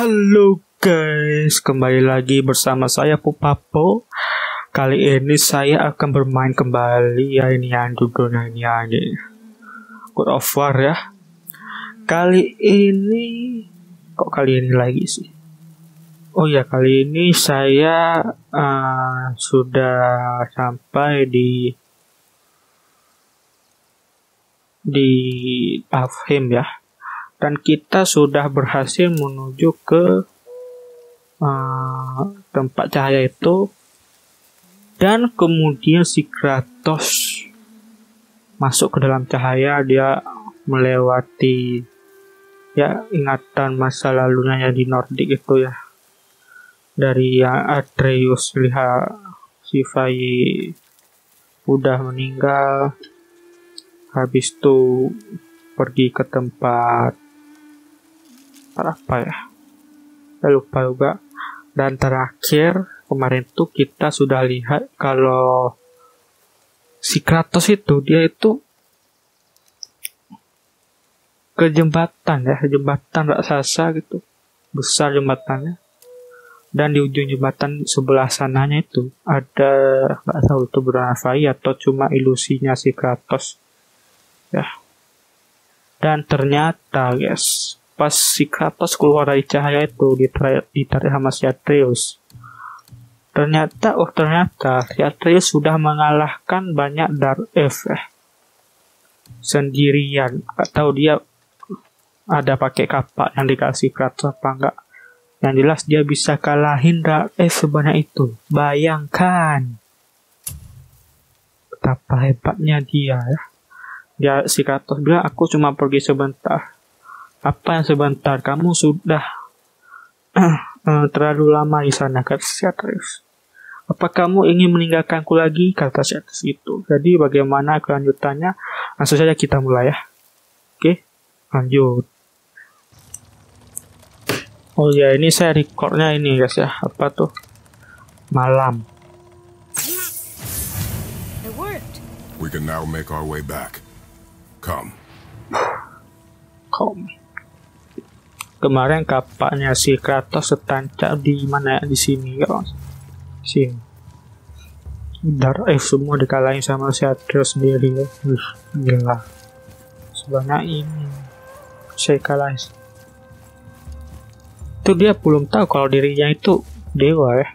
Halo guys, kembali lagi bersama saya Pupapo. Kali ini saya akan bermain kembali ya ini yang judulnya ini ini. God of War ya. Kali ini kok kali ini lagi sih? Oh ya kali ini saya uh, sudah sampai di di Alfheim ya dan kita sudah berhasil menuju ke uh, tempat cahaya itu. Dan kemudian si Kratos masuk ke dalam cahaya. Dia melewati ya ingatan masa lalunya yang di Nordik itu ya. Dari yang Atreus lihat si udah meninggal. Habis itu pergi ke tempat apa ya saya lupa juga. Dan terakhir kemarin tuh kita sudah lihat kalau si Kratos itu dia itu ke jembatan ya jembatan raksasa gitu. Besar jembatannya. Dan di ujung jembatan sebelah sananya itu ada nggak tahu itu bernafai atau cuma ilusinya si Kratos. Ya. Dan ternyata guys pas si Kratos keluar dari cahaya itu ditarik, sama si Atreus. Ternyata oh ternyata si Atreus sudah mengalahkan banyak Dark Elf eh. sendirian. Gak tahu dia ada pakai kapak yang dikasih Kratos apa enggak yang jelas dia bisa kalahin Dark Elf sebanyak itu. Bayangkan betapa hebatnya dia ya. Dia si Kratos bilang aku cuma pergi sebentar apa yang sebentar kamu sudah uh, terlalu lama di sana kata si Atreus. Apa kamu ingin meninggalkanku lagi? Kata si Atreus itu. Jadi bagaimana kelanjutannya? Langsung saja kita mulai ya. Oke lanjut. Oh ya ini saya recordnya ini guys ya. Apa tuh? Malam. We can now make our way back. Come. Come. Kemarin kapaknya si Kratos setancap di mana? Di sini ya. Sini. Dar eh semua dikalahin sama si Atreus sendiri ya. Wih, gila. Sebanyak ini. Saya kalah. Itu dia belum tahu kalau dirinya itu dewa ya.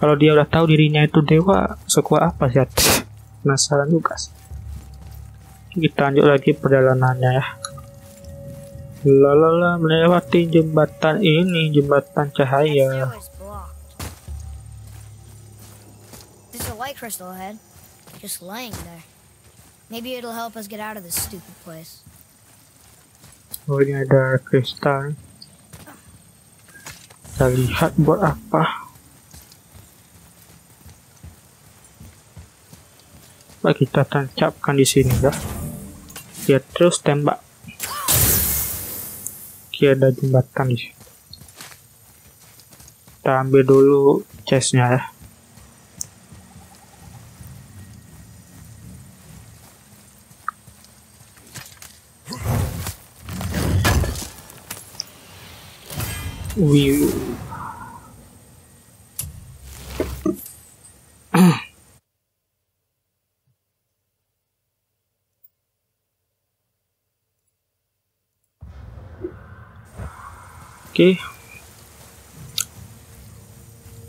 Kalau dia udah tahu dirinya itu dewa, sekuat apa sih? Penasaran juga kita lanjut lagi perjalanannya ya lalala melewati jembatan ini jembatan cahaya. There's a light crystal ahead, just laying there. Maybe it'll help us get out of this stupid place. oh ini ada kristal. Kita lihat buat apa? Coba kita tancapkan di sini ya. Dia terus tembak Oke ada jembatan di situ. Kita ambil dulu chestnya ya. Wih, Oke.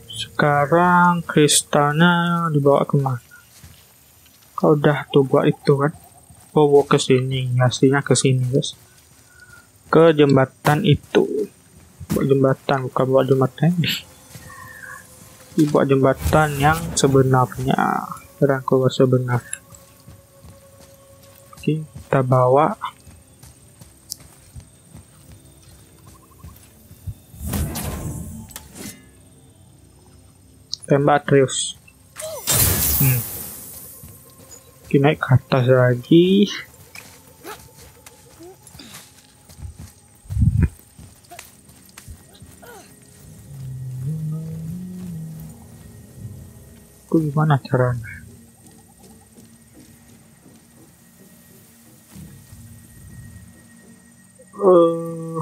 Sekarang kristalnya dibawa ke mana? Kau udah tuh buat itu kan? Oh, bawa ke sini. Aslinya ke sini, guys. Ke jembatan itu. Buat jembatan, bukan buat jembatan ini. Buat jembatan yang sebenarnya. Rangkul sebenar. Oke, kita bawa tembak terus hmm. Kita naik ke atas lagi itu gimana caranya uh,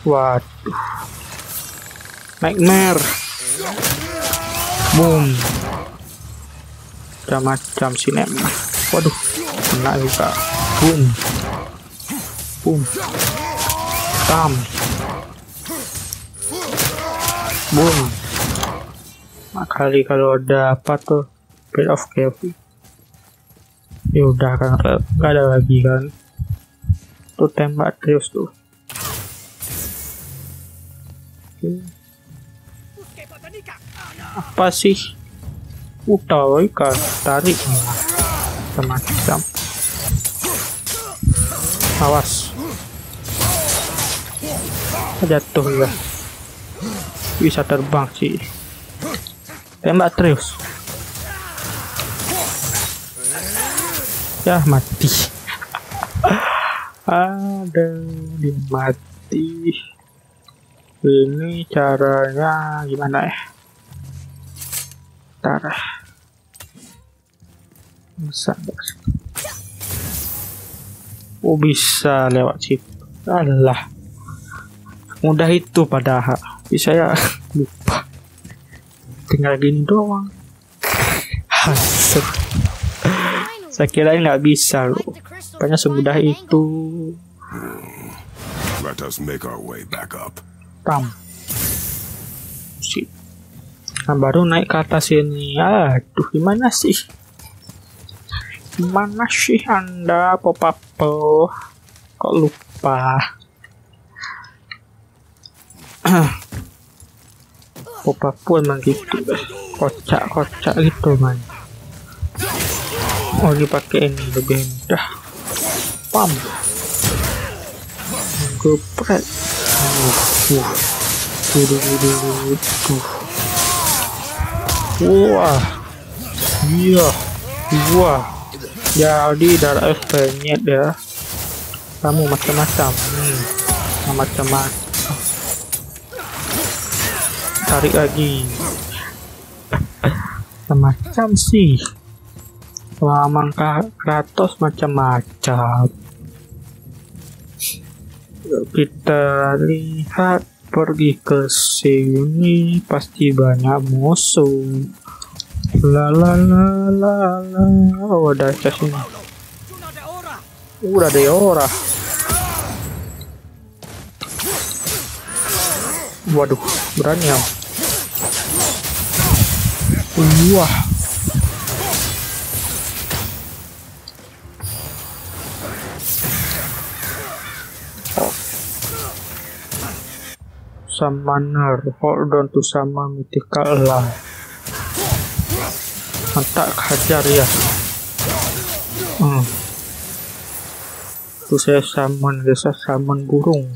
Waduh. Nightmare. Boom. Macam-macam sinema. Waduh, kena juga. Boom. Boom. Tam. Boom. Nah, kali kalau ada apa tuh Blade of Kevi ya udah kan nggak ada lagi kan tuh tembak terus tuh apa sih? Udah kan tarik. Macam-macam awas. Jatuh ya. Bisa terbang sih. Tembak terus. Ya mati. Ada dia mati ini caranya gimana ya? Ntar bisa oh bisa lewat situ. Allah mudah itu padahal. Bisa ya? Lupa. Tinggal gini doang. Hasut. saya kira nggak bisa loh. Banyak semudah itu. Let us make our way back up. Tam sip nah baru naik ke atas ini aduh gimana sih? Gimana sih anda popapo? Kok lupa? Popapo emang gitu guys kocak-kocak gitu man. Oh ini pakai ini lebih mudah pam. Gepret uh, Wah, iya, wah, jadi darah es penyet ya. Kamu macam-macam, hmm. macam-macam. Tarik lagi. Macam sih. Laman Kratos macam-macam. Kita lihat pergi ke sini pasti banyak musuh. La la la la la. Oh ada cas ini udah ada ora waduh berani ya wah summoner hold on to summon mythical alive mantap hajar ya. Hmm. tuh saya summon saya summon burung.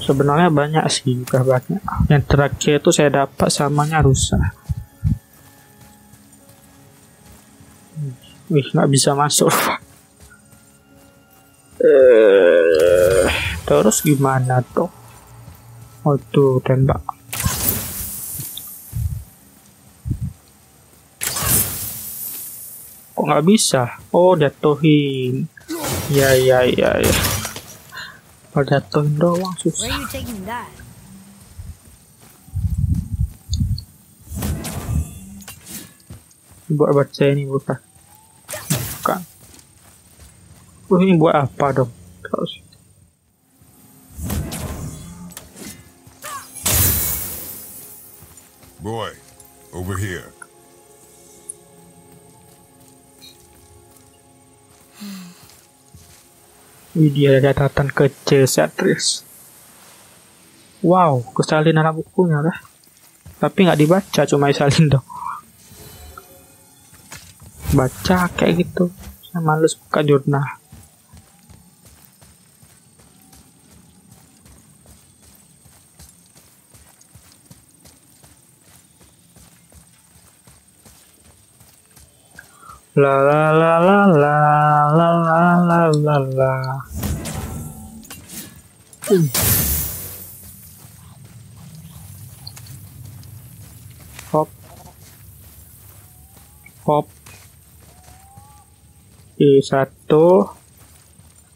Sebenarnya banyak sih udah banyak. Yang terakhir itu saya dapat samanya rusak. Wih nggak bisa masuk terus gimana tuh? Tuh tembak. Kok nggak bisa? Oh jatuhin. Ya ya ya ya. Oh jatuhin doang susah. Buat baca ini bukan. Bukan. Oh ini buat apa dong? Terus over here. Wih, dia ada catatan kecil Satris. Wow, kesalin anak bukunya lah. Tapi nggak dibaca, cuma disalin dong. Baca kayak gitu. Saya males buka jurnal. La la la la la la la la la la. Hmm. Hop. Hop. Satu,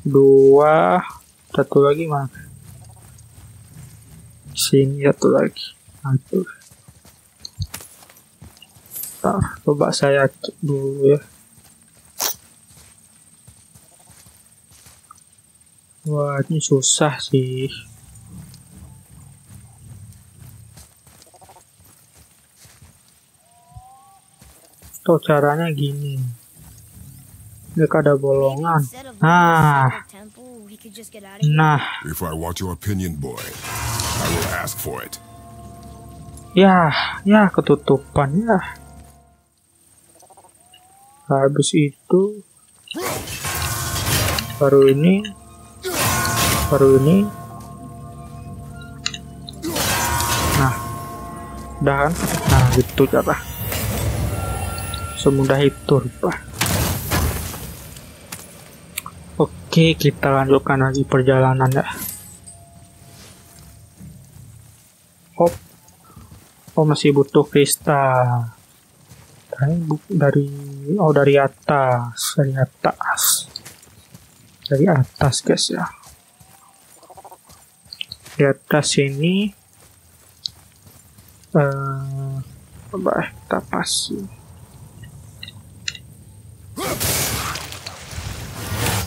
dua, satu lagi mana sini satu lagi nah, coba saya cek dulu ya wah ini susah sih Tuh caranya gini. Mereka ada bolongan. Nah. Nah. If I want your opinion, boy, I will ask for it. Ya, ya ketutupan ya. Habis itu baru ini baru ini nah udah kan nah gitu cara semudah itu Pak. Oke, kita lanjutkan lagi perjalanan ya. Hop. Oh, masih butuh kristal. Dari, dari oh dari atas, dari atas. Dari atas, guys ya. Di atas ini eh uh, kita pasang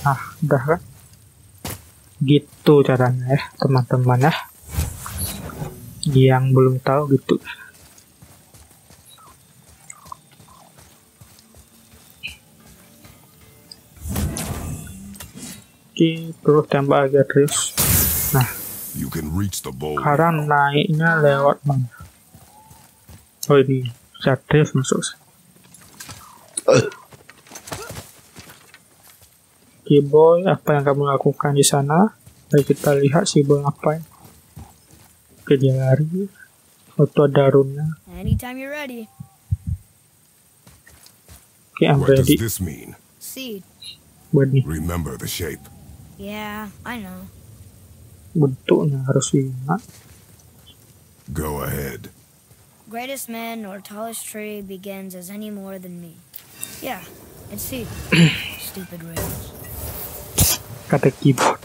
ah udah kan gitu caranya ya teman-teman ya yang belum tahu gitu oke terus tembak aja terus nah sekarang naiknya lewat mana oh ini bisa terus masuk Oke boy, apa yang kamu lakukan di sana? Mari kita lihat si boy ngapain. Oke dia lari. Waktu ada runnya. Anytime you're ready. Oke, I'm What ready. does this mean? Seed. Buat nih. Remember the shape. Yeah, I know. Bentuknya harus ingat. Go ahead. Greatest man or tallest tree begins as any more than me. Yeah, it's seed. Stupid rails. kata keyboard.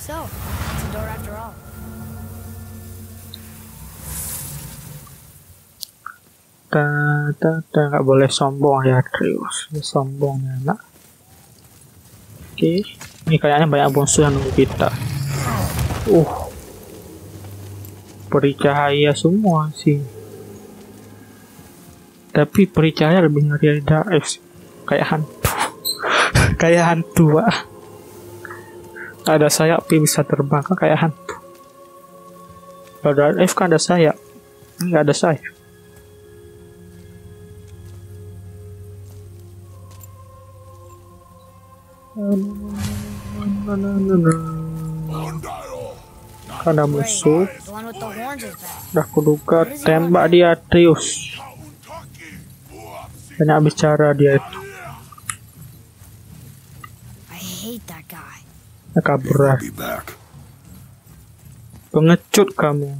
So, it's a door after all. Ta ta ta nggak boleh sombong ya Trius. Sombong ya nak. Oke, ini kayaknya banyak musuh yang nunggu kita. Uh, peri cahaya semua sih. Tapi peri cahaya lebih ngeri dari Daev Kayak hantu. Kayak hantu pak. Ada sayap bisa terbang kan? Kayak hantu. Kalau ada F kan ada sayap. Nggak ada sayap karena musuh udah kuduga tembak dia Trius banyak bicara dia itu. Kabur pengecut kamu.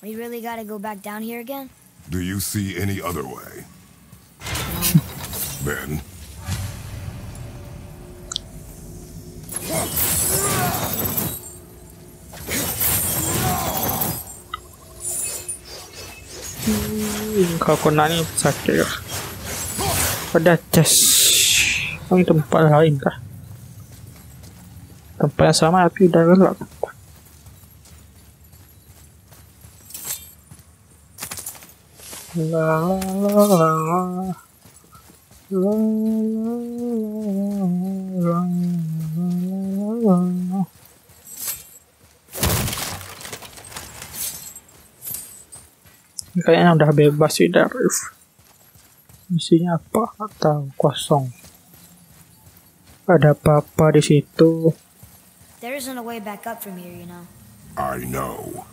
We really gotta go back down here again? Do you see any other way? Then hmm, kalau kena sakit pada chest ini tempat lain kah? Tempat yang sama tapi udah gelap. La la la la la la la la Kayaknya udah bebas sih dari Misinya apa? Atau kosong? ada apa-apa di situ. There isn't a way back up from here, you know. I know.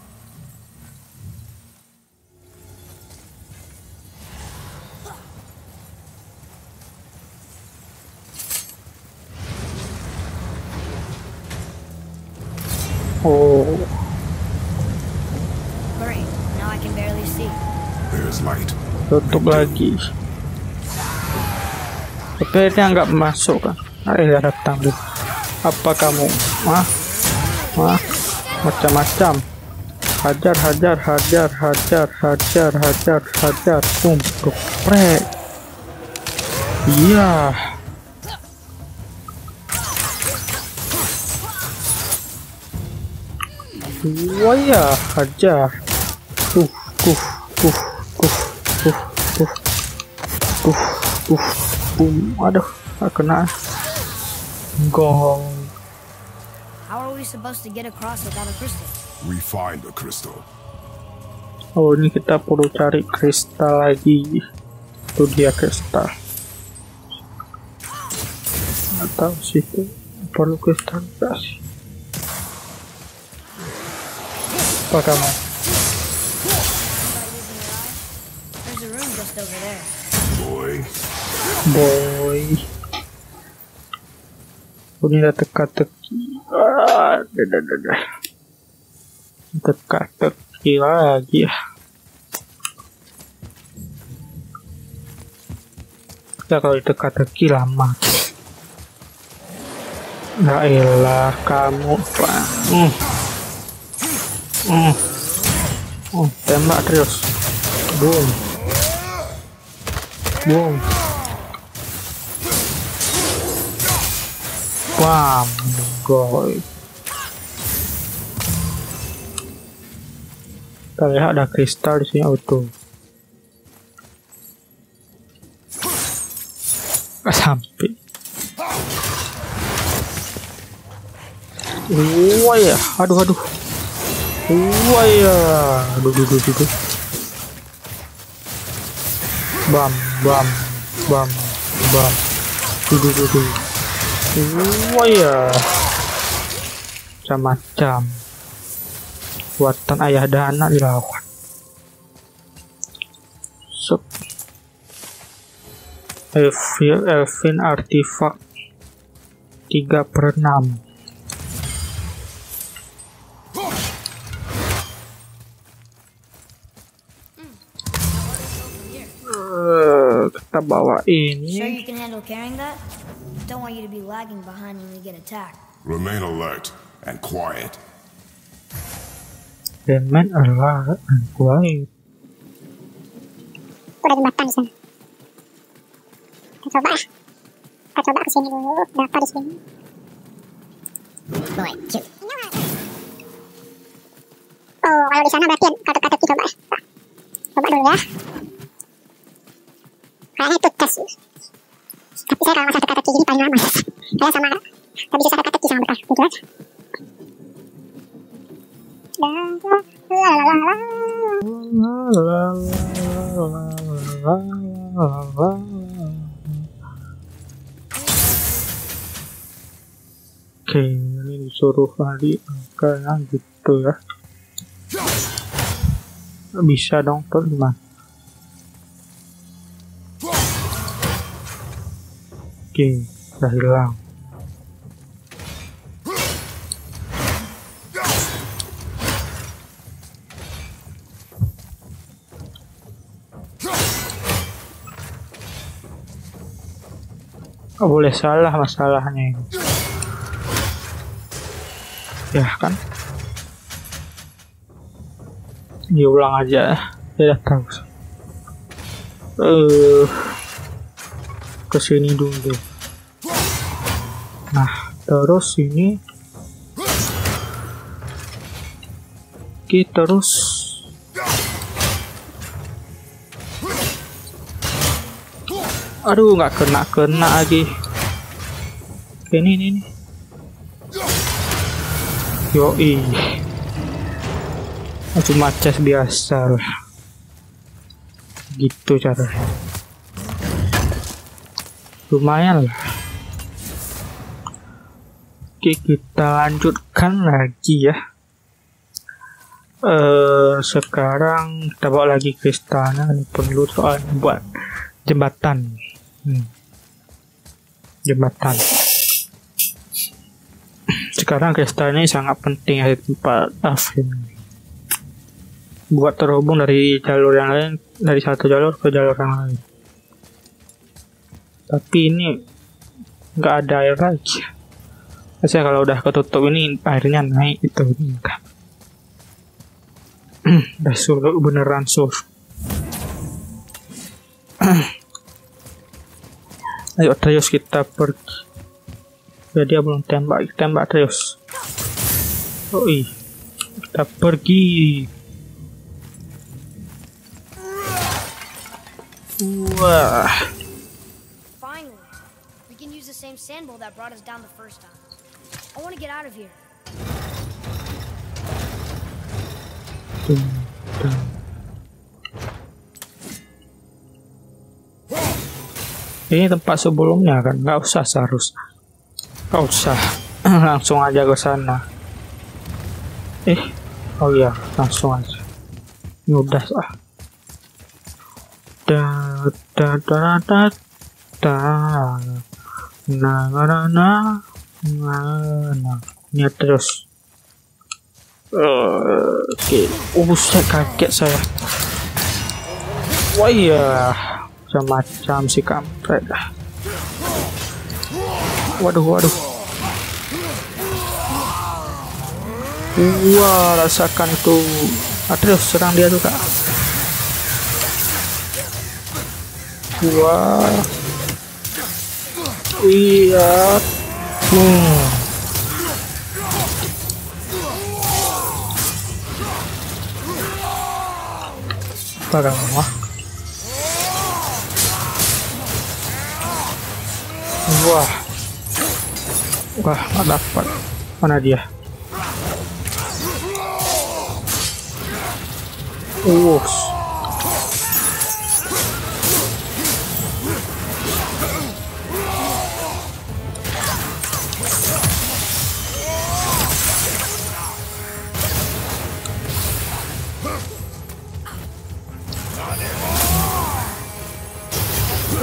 Light. Tutup lagi. Tapi ini nggak masuk kan? Eh datang deh. Apa kamu? Wah, wah, macam-macam. Hajar, hajar, hajar, hajar, hajar, hajar, hajar. Tum, geprek. Iya. Wah ya, hajar. Uh, uh, uh, uh, uh, uh, uh, uh, boom. Aduh, nggak kena. Gong. How are we supposed to get across without a crystal? We find a crystal. Oh, ini kita perlu cari kristal lagi. Itu dia kristal. Nggak tahu sih itu perlu kristal nggak sih. Apa kamu? There's a room just over there. Boy, Boy. Ada teka-teki. Ah, dah, dah, dah, dah. Teka-teki lagi ya. Ya kalau teka-teki lama. Ya elah kamu. Hmm. Hmm. Hmm, tembak terus. Boom. Boom. Bam, goy. Kita lihat ada kristal di sini auto. Sampai. Wah ya, aduh aduh. Wah ya, aduh aduh aduh aduh. Bam, bam, bam, bam. Duh, duh, duh, duh. Wah ya. Macam-macam. Buatan ayah dan anak dilawan. Sup. Elvin, artifak 3 per 6 kita bawa Sure ini you can handle carrying that? Don't want you to be lagging behind when we get attacked. remain alert and quiet. Demen adalah quiet udah jembatan di sana. Kita coba ah. Kita coba ke sini dulu. Berapa di sini? Boy, shoot. Oh, kalau di sana berarti kata-kata kita coba. Coba dulu ya. Kayaknya itu tes. Tapi saya kalau masak teka-teki gini paling lama. Saya sama Gak bisa teka-teki sama bekas. Gitu aja. La. Oke, ini disuruh lari kayaknya gitu ya. Bisa dong tuh Oke, udah hilang. Gak boleh salah masalahnya ini. Ya kan? Diulang aja. Ya tahu. Eh ke sini dulu. Nah, terus ini kita terus Aduh, nggak kena kena lagi. Ini ini ini. Yoi. Cuma cas biasa. Gitu caranya. Lumayan lah. Oke, kita lanjutkan lagi ya. Eh sekarang kita bawa lagi kristalnya ini perlu soal buat jembatan. Hmm. Jembatan. Sekarang kristal ini sangat penting ya di tempat Afin. Buat terhubung dari jalur yang lain, dari satu jalur ke jalur yang lain. Tapi ini nggak ada air lagi. Biasanya kalau udah ketutup ini airnya naik itu enggak udah suruh beneran suruh ayo Atreus kita pergi. Ya dia belum tembak tembak Atreus. Oh iya. Kita pergi. Wah Finally, we can bowl that brought us down the first time. I want to get out of here. Ini tempat sebelumnya kan, nggak usah seharusnya. Nggak usah, langsung aja ke sana. Eh, oh iya, langsung aja. Ini udah ah. Da da da da da da. Na na na na na na. Ini terus. Oke, oh saya kaget saya. Wah iya, macam-macam si kampret. Waduh, waduh. Wah, rasakan tuh. Aduh, serang dia tuh kak. Wah. Iya. Hmm. Parang wah. Wah. Wah, nggak dapat. Mana dia? Us.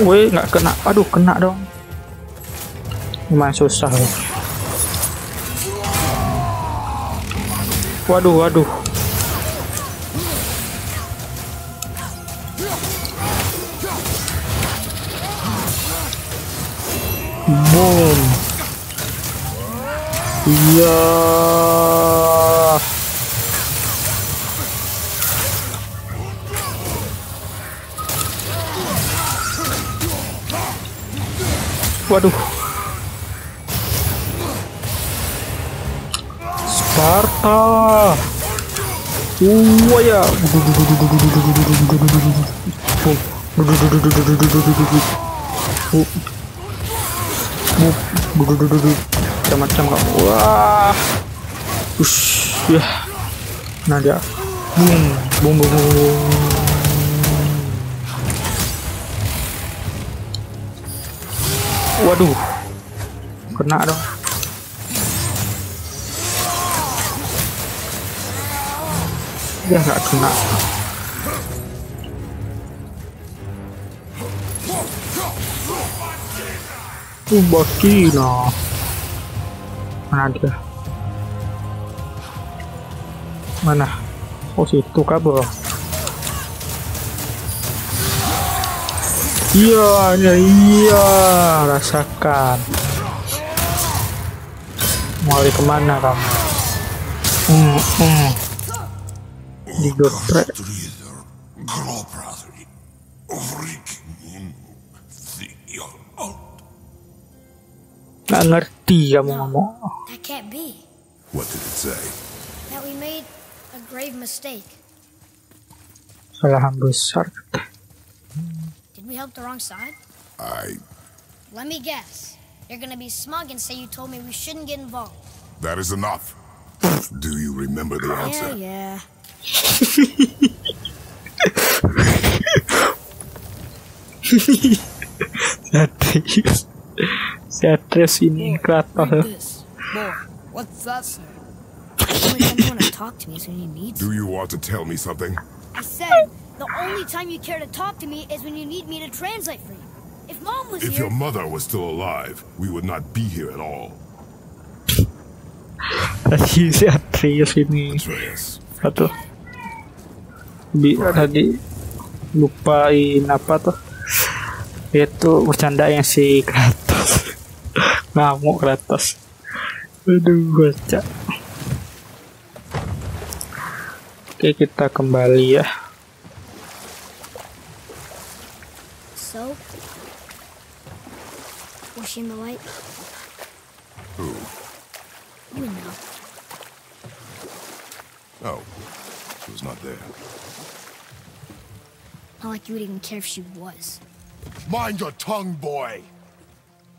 Weh, nggak kena. Aduh, kena dong. Lumayan susah. loh. Waduh, waduh. Boom. Iya. Waduh. Sparta. Wah ya. Macam-macam. Wah. Ush, ya. Nah dia. Boom, boom, boom, boom. Waduh. Kena dong. Dia nggak kena. Uh, Bakina. Mana dia? Mana? Oh, situ kabel. Iya, iya, iya, rasakan. Mau lari ke mana kamu? Hmm, hmm. Digotrek. Nggak ngerti kamu ngomong. That can't be. What did it say? That we made a grave mistake. Kesalahan besar. Did we help the wrong side? I. Let me guess. You're gonna be smug and say you told me we shouldn't get involved. That is enough. Do you remember the Yeah, answer? yeah. Serius. Serius ini Kratos. ya. this. What's that sir? The only time you wanna talk to me is when you need Do you want to tell me something? I said the only time you care to talk to me is when you need me to translate for you. If mom was If here, your mother was still alive, we would not be here at all. Tadi si Atreus ini Atreus. satu. Bi tadi lupain apa tuh? itu bercanda yang si Kratos ngamuk Kratos aduh baca oke kita kembali ya Was she in the light? Who? You know. Oh, she was not there. Not like you would even care if she was. Mind your tongue, boy!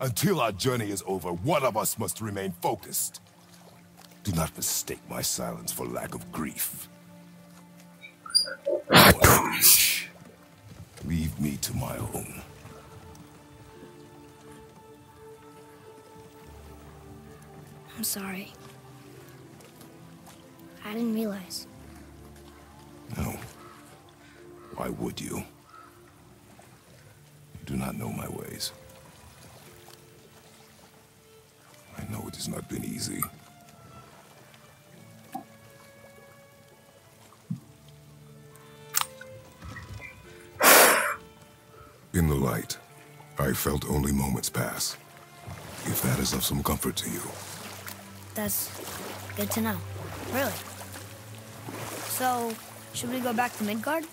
Until our journey is over, one of us must remain focused. Do not mistake my silence for lack of grief. Leave me to my own. I'm sorry. I didn't realize. No. Why would you? You do not know my ways. I know it has not been easy. In the light, I felt only moments pass. If that is of some comfort to you. That's good to know. Really. So, should we go back to Midgard?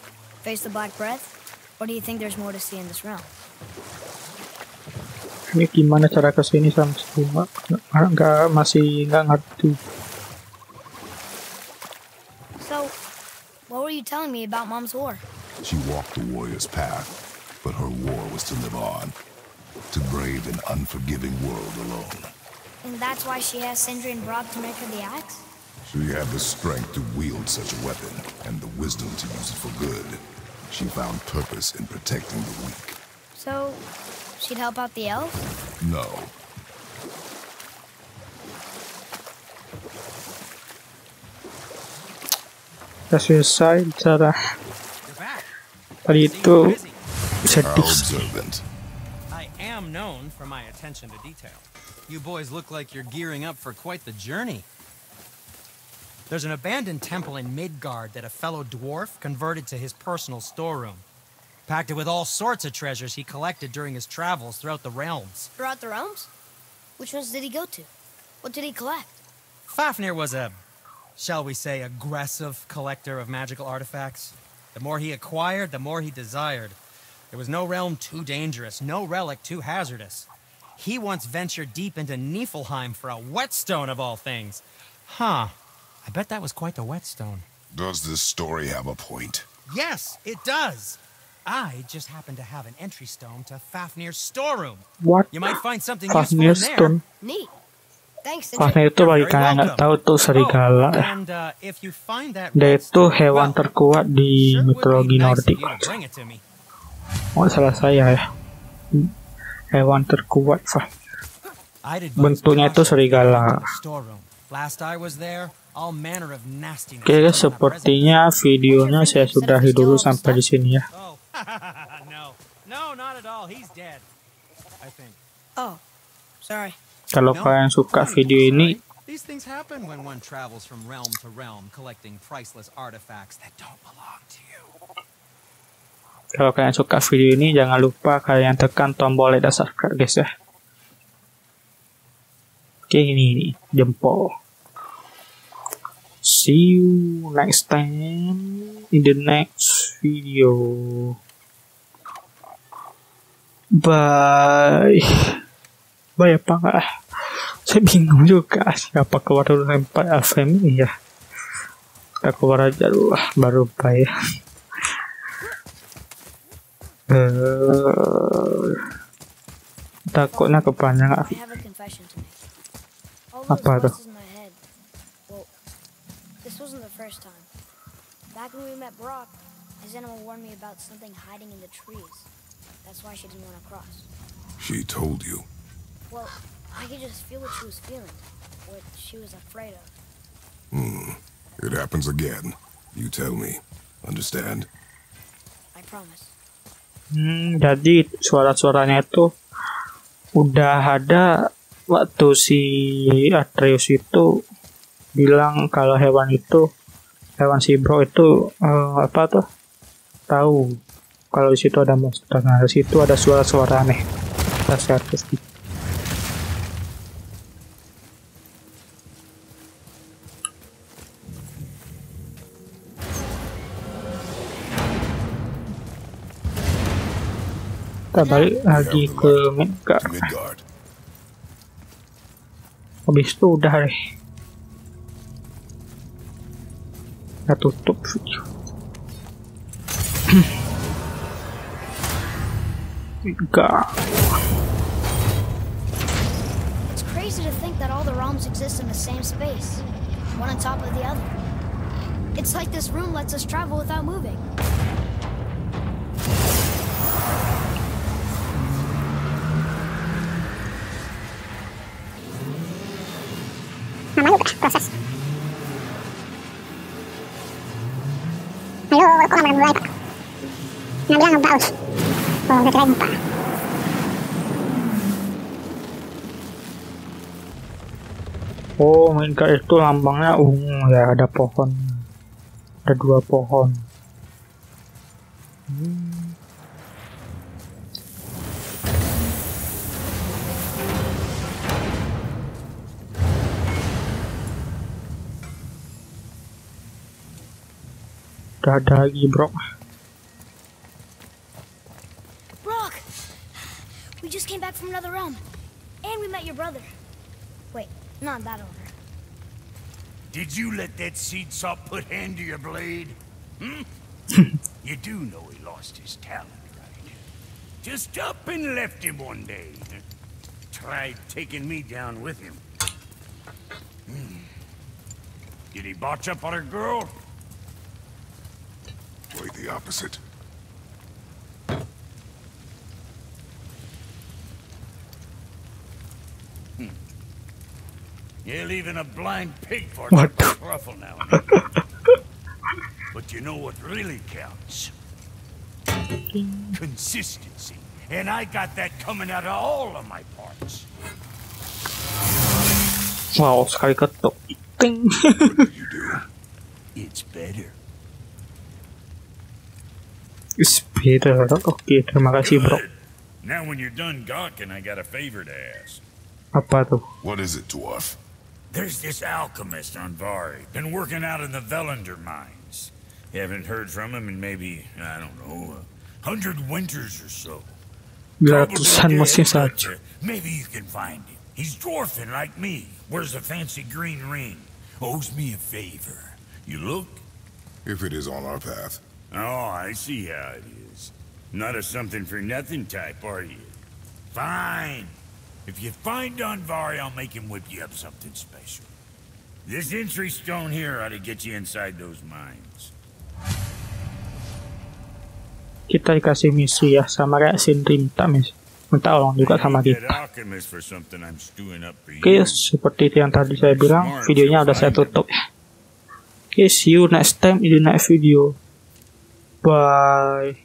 Face the Black Breath? Or do you think there's more to see in this realm? ini gimana cara kesini sama semua nggak nggak- masih nggak ngerti So, what were you telling me about Mom's war? She walked the warrior's path, but her war was to live on, to brave an unforgiving world alone. And that's why she has Sindri and Brock to make her the axe? She had the strength to wield such a weapon and the wisdom to use it for good. She found purpose in protecting the weak. So, she'd help out the elves? No, udah selesai cara You're back. tadi See, itu you're busy. how sedih sih. observant. I am known for my attention to detail. You boys look like you're gearing up for quite the journey. There's an abandoned temple in Midgard that a fellow dwarf converted to his personal storeroom. Packed it with all sorts of treasures he collected during his travels throughout the realms. Throughout the realms? Which ones did he go to? What did he collect? Fafnir was a, shall we say, aggressive collector of magical artifacts. The more he acquired, the more he desired. There was no realm too dangerous, no relic too hazardous. He once ventured deep into Niflheim for a whetstone of all things. Huh. I bet that was quite the whetstone. Does this story have a point? Yes, it does. I just happen to have an entry stone to Fafnir's storeroom. what You might find something useful Fafnir in there. Neat. Thanks, Fafnir itu bagi Very kalian nggak tahu tuh serigala Oh, ya and uh, if you find that dia itu whetstone, hewan well, terkuat di sure would mitologi nice Nordik bring it to me. oh salah saya ya hewan terkuat Fah. Bentuknya itu serigala Oke was guys, sepertinya videonya saya sudahi dulu sampai di sini ya. Oh. Oh, sorry. Kalau kalian suka video ini. These things happen when one travels from realm to realm, collecting priceless artifacts that don't belong to you. Kalau kalian suka video ini jangan lupa kalian tekan tombol like dan subscribe guys ya. Oke ini nih, jempol. See you next time in the next video. Bye. Bye apa enggak? Saya bingung juga siapa keluar lempar Alfem ini ya. Kita keluar aja dulu lah, baru bye. Head. Well, this wasn't the first time. Back when we met Brock, his animal warned me about something hiding in the trees. That's why she didn't want to cross. She told you. Well, I could just feel what she was feeling, what she was afraid of. Hmm. It happens again. You tell me. Understand? I promise. Hmm, jadi suara-suaranya itu udah ada waktu si Atreus itu bilang kalau hewan itu hewan si bro itu eh, apa tuh tahu kalau di situ ada monster. Nah, di situ ada suara-suara aneh. Kita balik lagi ke. Midgard. Habis itu udah deh. Kita tutup video. It's crazy to think that all the realms exist in the same space, one on top of the other. It's like this room lets us travel without moving. Proses. Halo, kok lama mulai pak? Bilang ngebaus. Oh, udah kira lupa. Oh, Midgard itu lambangnya ungu ya, ada pohon. Ada dua pohon. Udah ada lagi, bro. Brock! We just came back from another realm. And we met your brother. Wait, not that order. Did you let that seed salt put hand to your blade? Hmm? you do know he lost his talent, right? Just up and left him one day. Tried taking me down with him. Hmm. Did he botch up on her girl? Quite the opposite. Hmm. Yeah, leaving a blind pig for What a ruffle now. but you know what really counts? Consistency. And I got that coming out of all of my parts. Wow, sekali ketuk. Ting. You do. It's better. It's better. Oke, terima kasih, bro. Good. Now when you're done gawking, I got a favor to ask. Apa tuh? What is it, dwarf? There's this alchemist on Vari. Been working out in the Velander mines. You Haven't heard from him in maybe, I don't know, a hundred winters or so. Bila Probably ratusan dead, musim uh, saja. maybe you can find him. He's dwarfing like me. Wears a fancy green ring. Owes me a favor. You look? If it is on our path. Oh, I see how it is. Not a something for nothing type, are you? Fine. If you find Dunvari, I'll make him whip you up something special. This entry stone here ought to get you inside those mines. Kita dikasih misi ya, sama kayak Sindri minta misi. Minta tolong juga sama kita. Oke, seperti yang tadi saya bilang, videonya udah saya tutup. Oke, see you next time in the next video. Bye.